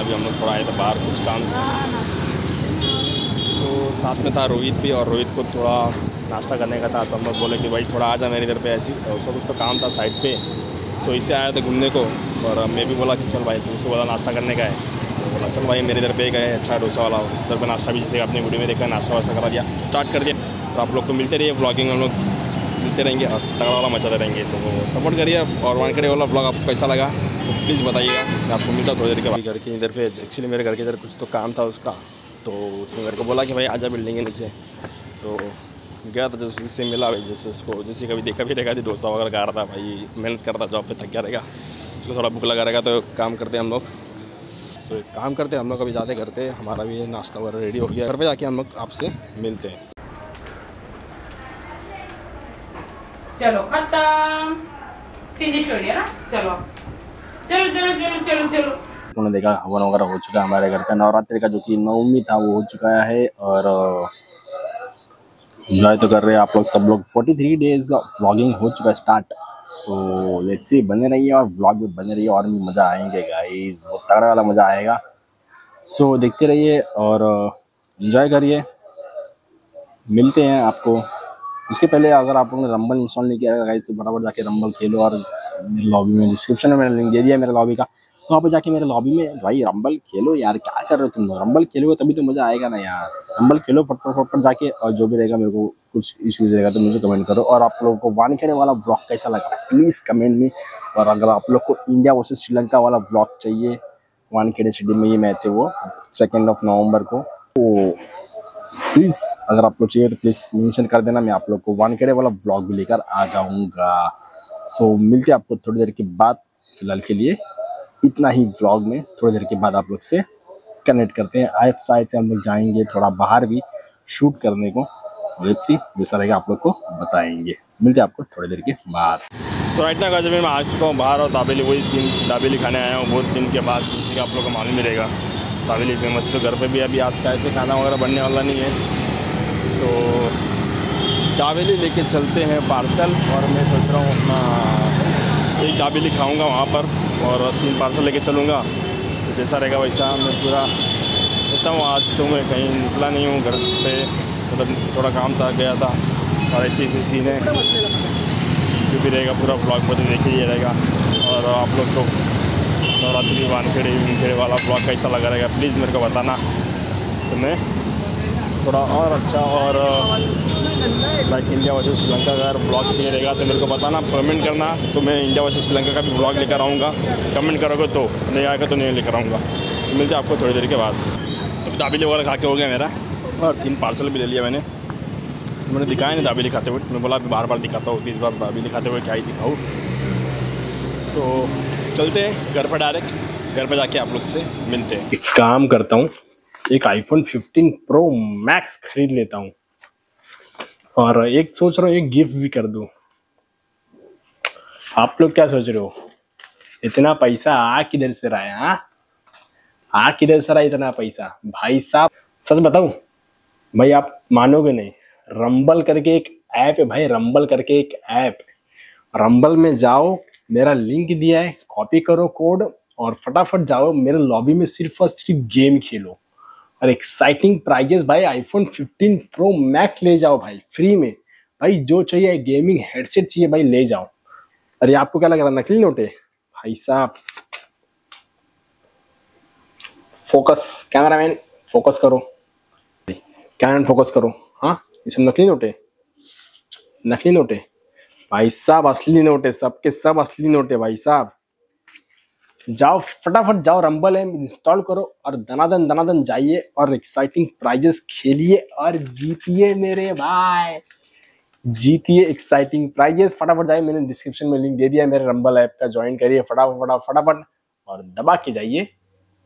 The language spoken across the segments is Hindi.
गाइस अभी हम लोग थोड़ा आए थे बाहर कुछ काम से। सो साथ में था रोहित भी और रोहित को थोड़ा नाश्ता करने का था तो हम लोग बोले कि भाई थोड़ा आ जा मेरे इधर पे ऐसी तो उसका कुछ तो काम था साइड पे तो इसे आया था घूमने को और मैं भी बोला कि चल भाई तुमसे बोला नाश्ता करने का है। तो बोला, चल भाई, मेरे इधर पे गए अच्छा डोसा वाला, उधर पे नाश्ता भी जैसे अपनी वीडियो में देखा, नाश्ता वास्ता करा दिया, स्टार्ट कर दिया। तो आप लोग को मिलते रहिए ब्लॉगिंग हम लोग मिलते रहेंगे और तगड़ा वाला मचाते रहेंगे। तो सपोर्ट करिए और वानखेड़े वाला ब्लॉग आपको कैसा लगा तो प्लीज़ बताइएगा। मैं आपको मिलता थोड़ी देर के बाद। घर के इधर पे एक्चुअली मेरे घर के इधर कुछ तो काम था उसका। तो उसने मेरे को बोला कि भाई आजा बिल्डिंग के नीचे। तो गया था जैसे उससे मिला भाई जैसे उसको, जैसे कभी देखा भी रहेगा डोसा वगैरह खा रहा था, भाई मेहनत करता जॉब पे थक गया रहेगा। उसको थोड़ा भूख लगा रहेगा तो काम करते हम लोग। सो काम करते हम लोग अभी जाते करते हमारा भी नाश्ता वगैरह रेडी हो गया। घर पे जाके हम लोग आपसे मिलते हैं। चलो, खत्म। फिनिश हो गया ना। चलो। चलो चलो चलो चलो चलो। उन्होंने देखा, हवन वगैरह हो चुका है हमारे घर का। नवरात्रि का जो कि नवमी था, वो हो चुका है और एंजॉय तो कर रहे हैं आप लोग सब लोग। 43 डेज़ व्लॉगिंग हो चुका है स्टार्ट सो लेट्स सी बने रहिए और व्लॉग में बने रहिए, और भी मज़ा आएँगे गाइस वो तगड़ा वाला मज़ा आएगा। सो देखते रहिए और एंजॉय करिए। मिलते हैं आपको। इसके पहले अगर आप लोगों ने रंबल इंस्टॉल नहीं किया गाइस तो फटाफट जाके रंबल खेलो और मेरे लॉबी में डिस्क्रिप्शन में मैंने लिंक दे दिया मेरे लॉबी का। तो वहाँ पर जाके मेरे लॉबी में, भाई रंबल खेलो यार, क्या कर रहे हो तुम लोग? रंबल खेलोगे तभी तो मज़ा आएगा ना यार। रंबल खेलो, फटफट फटफट जाके और जो भी रहेगा मेरे को कुछ इश्यूज़ रहेगा तो मुझे कमेंट करो और आप लोगों को वानखेड़े वाला ब्लॉग कैसा लगा प्लीज़ कमेंट में। और अगर आप लोग को इंडिया वर्सेज श्रीलंका वाला ब्लॉग चाहिए वन खेड़े स्टेडियम में ये मैच है वो सेकेंड ऑफ़ नवंबर को। तो प्लीज़ अगर आप लोग चाहिए तो प्लीज़ मेंशन कर देना। मैं आप लोग को वानखेड़े वाला ब्लॉग भी लेकर आ जाऊँगा। सो मिलते आपको थोड़ी देर के बाद, फ़िलहाल के लिए। इतना ही व्लॉग में थोड़ी देर के बाद आप लोग से कनेक्ट करते हैं। आज शायद से हम लोग जाएँगे थोड़ा बाहर भी शूट करने को। लेट्स सी जैसा रहेगा आप लोग को बताएँगे। मिलते हैं आपको थोड़ी देर के बाद। सो राइट ना जब मैं आ चुका हूँ बाहर और दाबेली, वही सीन दाबेली खाने आया हूँ। बहुत दिन के बाद आप लोग को मालूम ही रहेगा फ़ेमस तो घर पे भी अभी आज चाय से खाना वगैरह बनने वाला नहीं है। तो दाबेली लेके चलते हैं पार्सल और मैं सोच रहा हूँ अपना एक काबिली खाऊँगा वहाँ पर और तीन पार्सल लेके चलूँगा। तो जैसा रहेगा वैसा मैं पूरा रहता हूँ। आज तो मैं कहीं निकला नहीं हूँ घर से मतलब थोड़ा काम था, गया था और ऐसी ऐसी सीन है। जो भी रहेगा पूरा ब्लॉग पर देखिए रहेगा। और आप लोग को नवरात्रि, वानखेड़े वानखेड़े वाला ब्लॉग कैसा लगा रहेगा प्लीज़ मेरे को बताना। तो मैं थोड़ा और अच्छा और लाइक इंडिया वर्सेस श्रीलंका का अगर ब्लॉग चाहिए रहेगा तो मेरे को बताना कमेंट करना। तो मैं इंडिया वर्सेस श्रीलंका का भी ब्लॉग लेकर आऊँगा। कमेंट करोगे तो नहीं आएगा तो नहीं लेकर आऊँगा। तो मिलते आपको थोड़ी देर के बाद। तो दाबेली वगैरह खा के हो गया मेरा। और तीन पार्सल भी ले लिया मैंने। मैंने दिखाया नहीं दाबेली खाते हुए। मैं बोला अभी बार बार दिखाता हूँ इस बार दाबेली खाते हुए क्या ही दिखाऊँ। तो चलते हैं घर पर डायरेक्ट घर पर जाके आप लोग से मिलते हैं। एक काम करता हूँ, एक आईफोन 15 प्रो मैक्स खरीद लेता हूँ। और एक सोच रहा हूँ, एक गिफ्ट भी कर दूँ। आप लोग क्या सोच रहे हो? इतना पैसा आ किधर से रहा है हाँ? आ किधर से रहा है इतना पैसा? भाई साहब, सच बताऊँ, भाई आप मानोगे नहीं रंबल करके एक ऐप है भाई रंबल करके एक ऐप रंबल में जाओ मेरा लिंक दिया है कॉपी करो कोड और फटाफट जाओ मेरे लॉबी में सिर्फ़ और सिर्फ़ गेम खेलो। और एक्साइटिंग प्राइजेस भाई आईफोन 15 प्रो मैक्स ले जाओ भाई फ्री में। भाई, जो चाहिए गेमिंग हेडसेट चाहिए भाई, ले जाओ। अरे आपको क्या लग रहा है, नकली नोटे भाई साहब। फोकस कैमरामैन फोकस करो। कैमरा फोकस करो। हाँ ये सब नकली नोटे नकली नोट भाई साहब, असली नोट है, सबके सब असली नोट है भाई साहब। जाओ, फटाफट जाओ, रंबल है इंस्टॉल करो और दनादन दनादन जाइए और एक्साइटिंग प्राइजेस खेलिए और जीतिए मेरे भाई। जीतिए एक्साइटिंग प्राइजेस फटाफट जाइए, मैंने डिस्क्रिप्शन में लिंक दे दिया है, मेरे रंबल ऐप का ज्वाइन करिए फटाफट फटाफट फटाफट और दबा के जाइए।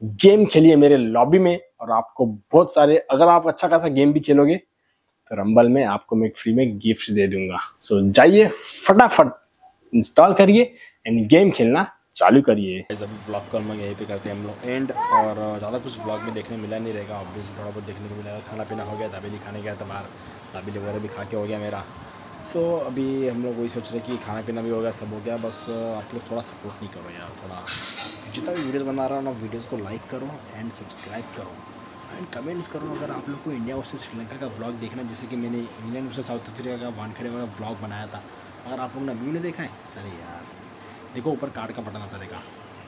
गेम खेलिए मेरे लॉबी में और आपको बहुत सारे, अगर आप अच्छा खासा गेम भी खेलोगे तो रंबल में आपको मैं फ्री में गिफ्ट दे दूँगा। सो जाइए फटाफट इंस्टॉल करिए एंड गेम खेलना चालू करिए। अभी ब्लॉग कॉल में यहीं पे करते हैं हम लोग एंड और ज़्यादा कुछ ब्लॉग में देखने मिला नहीं रहेगा ऑब्वियस थोड़ा बहुत देखने को मिलेगा। खाना पीना हो गया दाबेली खाने गया था बाहर दाबेली वगैरह भी खा के हो गया मेरा। सो so, अभी हम लोग वही सोच रहे कि खाना पीना भी हो गया सब हो गया बस आप लोग थोड़ा सपोर्ट नहीं करो यार थोड़ा। जितना भी वीडियोज़ बना रहा हूँ ना वीडियोज़ को लाइक करो एंड सब्सक्राइब करो। एंड कमेंट्स करो अगर आप लोग को इंडिया वर्सेज श्रीलंका का व्लॉग देखना जैसे कि मैंने इंग्लैंड वर्सेस साउथ अफ्रीका का वानखेड़े वाला व्लॉग बनाया था। अगर आप लोगों ने अभी नहीं देखा है, अरे यार, देखो ऊपर कार्ड का बटन आता रहेगा।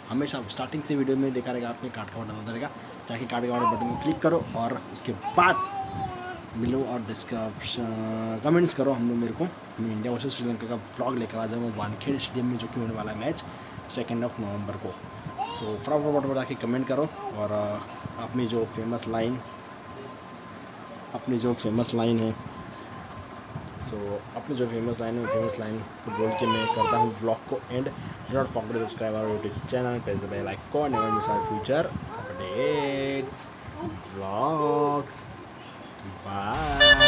हमेशा स्टार्टिंग से वीडियो में देखा रहेगा आपने कार्ड का बटन आता रहेगा। जाके कार्ड का बटन को क्लिक करो और उसके बाद मिलो और डिस्क्रिप्शन कमेंट्स करो हम लोग मेरे को। मैं इंडिया वर्सेज श्रीलंका का व्लॉग लेकर आ जाऊँगा वानखेड़ स्टेडियम में, जो कि होने वाला है मैच सेकेंड ऑफ़ नवंबर को। सो फटाफट जाके कमेंट करो और अपनी जो फ़ेमस लाइन अपनी जो फ़ेमस लाइन है। सो so, अपनी जो फ़ेमस लाइन है फ़ेमस लाइन को बोल के मैं करता हूँ ब्लॉग को and not forget subscribe our YouTube channel press the bell icon never miss our future updates blogs bye